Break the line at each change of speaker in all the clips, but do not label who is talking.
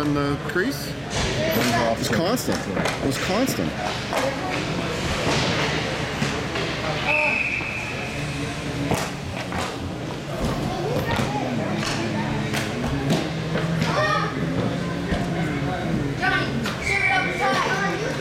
on the crease? It was constant. It was constant.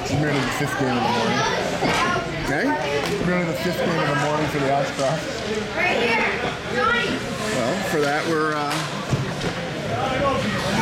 It's nearly the fifth game of the morning.
Okay?
Nearly the fifth game of the morning for the Ashcroft.
Right here, Johnny.
Well, for that we're uh,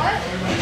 What?